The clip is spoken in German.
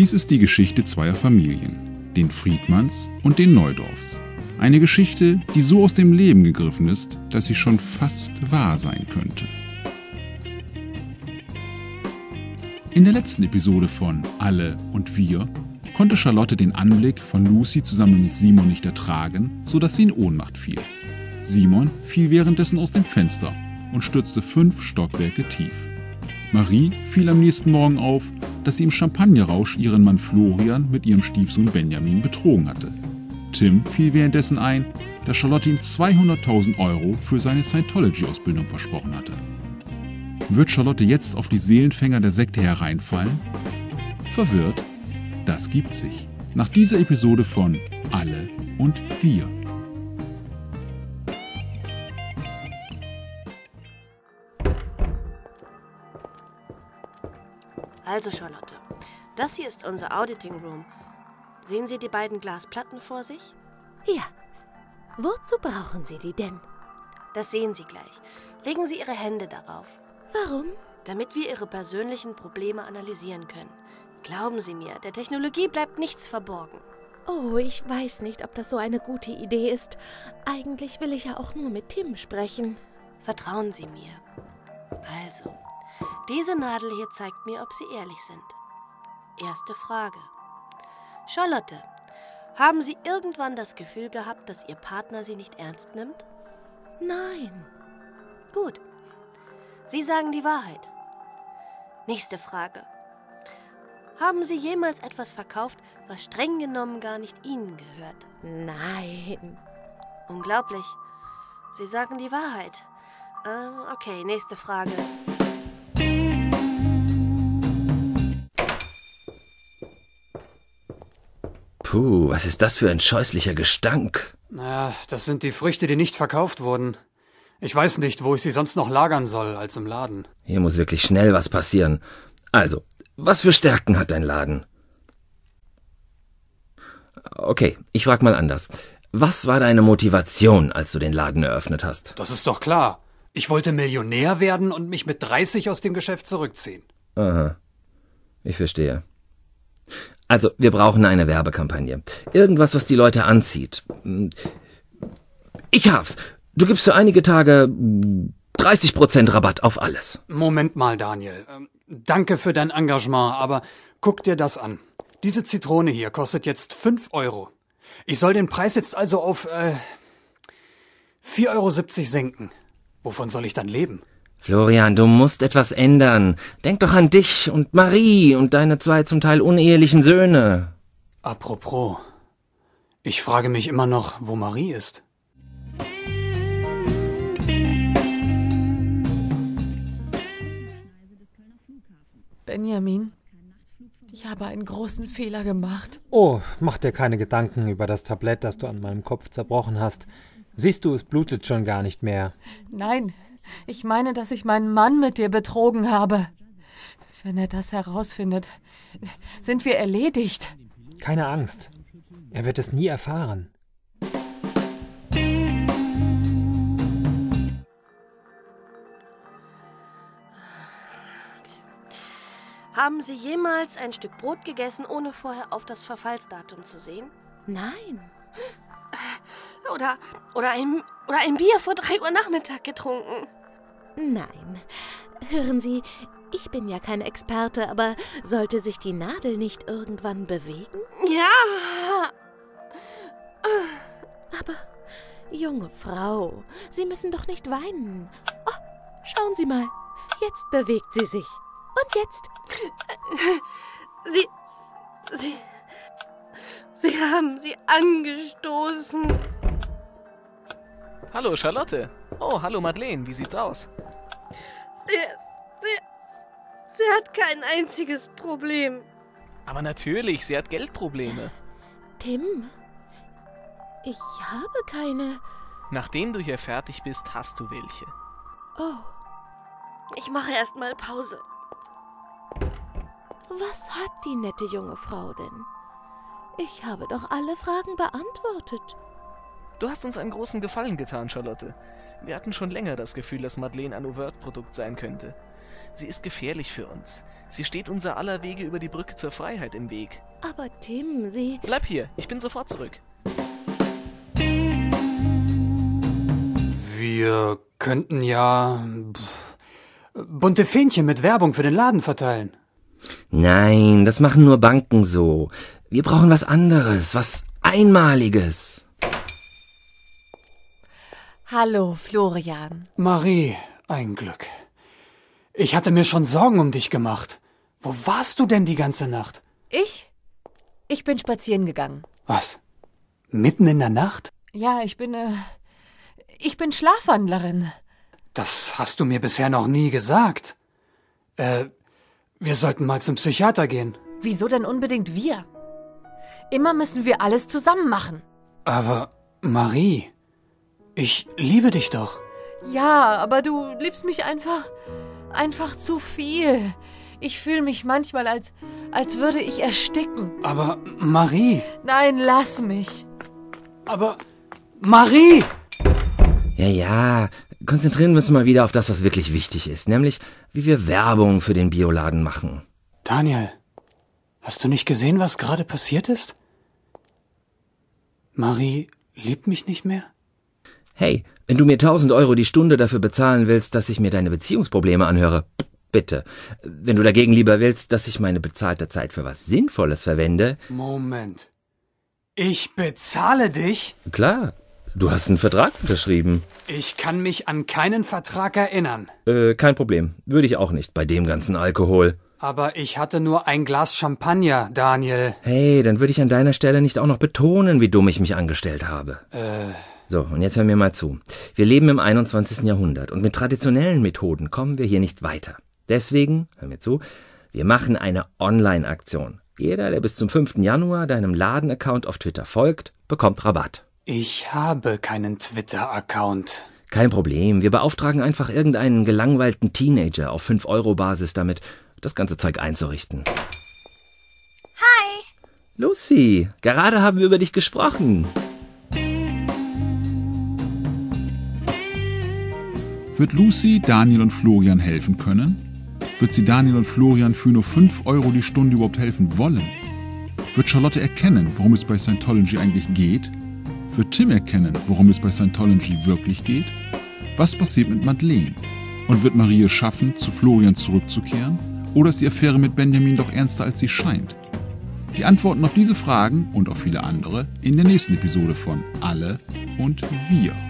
Dies ist die Geschichte zweier Familien, den Friedmanns und den Neudorfs. Eine Geschichte, die so aus dem Leben gegriffen ist, dass sie schon fast wahr sein könnte. In der letzten Episode von Alle und Wir konnte Charlotte den Anblick von Lucy zusammen mit Simon nicht ertragen, sodass sie in Ohnmacht fiel. Simon fiel währenddessen aus dem Fenster und stürzte fünf Stockwerke tief. Marie fiel am nächsten Morgen auf, dass sie im Champagnerrausch ihren Mann Florian mit ihrem Stiefsohn Benjamin betrogen hatte. Tim fiel währenddessen ein, dass Charlotte ihm 200.000 Euro für seine Scientology-Ausbildung versprochen hatte. Wird Charlotte jetzt auf die Seelenfänger der Sekte hereinfallen? Verwirrt? Das gibt sich. Nach dieser Episode von Alle und Wir. Also, Charlotte, das hier ist unser Auditing Room. Sehen Sie die beiden Glasplatten vor sich? Ja. Wozu brauchen Sie die denn? Das sehen Sie gleich. Legen Sie Ihre Hände darauf. Warum? Damit wir Ihre persönlichen Probleme analysieren können. Glauben Sie mir, der Technologie bleibt nichts verborgen. Oh, ich weiß nicht, ob das so eine gute Idee ist. Eigentlich will ich ja auch nur mit Tim sprechen. Vertrauen Sie mir. Also, diese Nadel hier zeigt mir, ob Sie ehrlich sind. Erste Frage. Charlotte, haben Sie irgendwann das Gefühl gehabt, dass Ihr Partner Sie nicht ernst nimmt? Nein. Gut. Sie sagen die Wahrheit. Nächste Frage. Haben Sie jemals etwas verkauft, was streng genommen gar nicht Ihnen gehört? Nein. Unglaublich. Sie sagen die Wahrheit. Äh, okay, nächste Frage. Puh, was ist das für ein scheußlicher Gestank? Naja, das sind die Früchte, die nicht verkauft wurden. Ich weiß nicht, wo ich sie sonst noch lagern soll als im Laden. Hier muss wirklich schnell was passieren. Also, was für Stärken hat dein Laden? Okay, ich frag mal anders. Was war deine Motivation, als du den Laden eröffnet hast? Das ist doch klar. Ich wollte Millionär werden und mich mit 30 aus dem Geschäft zurückziehen. Aha. Ich verstehe. Also, wir brauchen eine Werbekampagne. Irgendwas, was die Leute anzieht. Ich hab's. Du gibst für einige Tage 30% Rabatt auf alles. Moment mal, Daniel. Ähm, danke für dein Engagement, aber guck dir das an. Diese Zitrone hier kostet jetzt 5 Euro. Ich soll den Preis jetzt also auf äh, 4,70 Euro senken. Wovon soll ich dann leben? Florian, du musst etwas ändern. Denk doch an dich und Marie und deine zwei zum Teil unehelichen Söhne. Apropos, ich frage mich immer noch, wo Marie ist. Benjamin, ich habe einen großen Fehler gemacht. Oh, mach dir keine Gedanken über das Tablett, das du an meinem Kopf zerbrochen hast. Siehst du, es blutet schon gar nicht mehr. Nein, ich meine, dass ich meinen Mann mit dir betrogen habe. Wenn er das herausfindet, sind wir erledigt. Keine Angst. Er wird es nie erfahren. Haben Sie jemals ein Stück Brot gegessen, ohne vorher auf das Verfallsdatum zu sehen? Nein. Oder, oder, ein, oder ein Bier vor drei Uhr Nachmittag getrunken? Nein. Hören Sie, ich bin ja kein Experte, aber sollte sich die Nadel nicht irgendwann bewegen? Ja. Aber, junge Frau, Sie müssen doch nicht weinen. Oh, schauen Sie mal, jetzt bewegt sie sich. Und jetzt? Sie. Sie. Sie haben sie angestoßen. Hallo Charlotte. Oh, hallo Madeleine, wie sieht's aus? Sie, sie, sie hat kein einziges Problem. Aber natürlich, sie hat Geldprobleme. Tim, ich habe keine. Nachdem du hier fertig bist, hast du welche. Oh, Ich mache erst mal Pause. was hat die nette junge Frau denn? Ich habe doch alle Fragen beantwortet. Du hast uns einen großen Gefallen getan, Charlotte. Wir hatten schon länger das Gefühl, dass Madeleine ein Overt-Produkt sein könnte. Sie ist gefährlich für uns. Sie steht unser aller Wege über die Brücke zur Freiheit im Weg. Aber Tim, Sie. Bleib hier, ich bin sofort zurück. Wir könnten ja pff, bunte Fähnchen mit Werbung für den Laden verteilen. Nein, das machen nur Banken so. Wir brauchen was anderes, was Einmaliges. Hallo, Florian. Marie, ein Glück. Ich hatte mir schon Sorgen um dich gemacht. Wo warst du denn die ganze Nacht? Ich? Ich bin spazieren gegangen. Was? Mitten in der Nacht? Ja, ich bin, äh, ich bin Schlafwandlerin. Das hast du mir bisher noch nie gesagt. Äh, wir sollten mal zum Psychiater gehen. Wieso denn unbedingt wir? Immer müssen wir alles zusammen machen. Aber, Marie, ich liebe dich doch. Ja, aber du liebst mich einfach, einfach zu viel. Ich fühle mich manchmal, als, als würde ich ersticken. Aber, Marie, Nein, lass mich. aber, Marie! Ja, ja, konzentrieren wir uns mal wieder auf das, was wirklich wichtig ist, nämlich wie wir Werbung für den Bioladen machen. Daniel, hast du nicht gesehen, was gerade passiert ist? Marie liebt mich nicht mehr? Hey, wenn du mir 1000 Euro die Stunde dafür bezahlen willst, dass ich mir deine Beziehungsprobleme anhöre, bitte. Wenn du dagegen lieber willst, dass ich meine bezahlte Zeit für was Sinnvolles verwende, Moment. Ich bezahle dich? klar, du hast einen Vertrag unterschrieben. Ich kann mich an keinen Vertrag erinnern. Äh, kein Problem. Würde ich auch nicht bei dem ganzen Alkohol. Aber ich hatte nur ein Glas Champagner, Daniel. Hey, dann würde ich an deiner Stelle nicht auch noch betonen, wie dumm ich mich angestellt habe. Äh, So, und jetzt hör mir mal zu. Wir leben im 21. Jahrhundert und mit traditionellen Methoden kommen wir hier nicht weiter. Deswegen, hör mir zu, wir machen eine Online-Aktion. Jeder, der bis zum 5. Januar deinem Laden-Account auf Twitter folgt, bekommt Rabatt. ich habe keinen Twitter-Account. Kein Problem, wir beauftragen einfach irgendeinen gelangweilten Teenager auf 5-Euro-Basis damit, das ganze Zeug einzurichten. Hi. Lucy, gerade haben wir über dich gesprochen. Wird Lucy Daniel und Florian helfen können? Wird sie Daniel und Florian für nur 5 Euro die Stunde überhaupt helfen wollen? Wird Charlotte erkennen, worum es bei Scientology eigentlich geht? Wird Tim erkennen, worum es bei Scientology wirklich geht? Was passiert mit Madeleine? Und wird Marie es schaffen, zu Florian zurückzukehren? Oder ist die Affäre mit Benjamin doch ernster, als sie scheint? Die Antworten auf diese Fragen und auf viele andere in der nächsten Episode von Alle und Wir.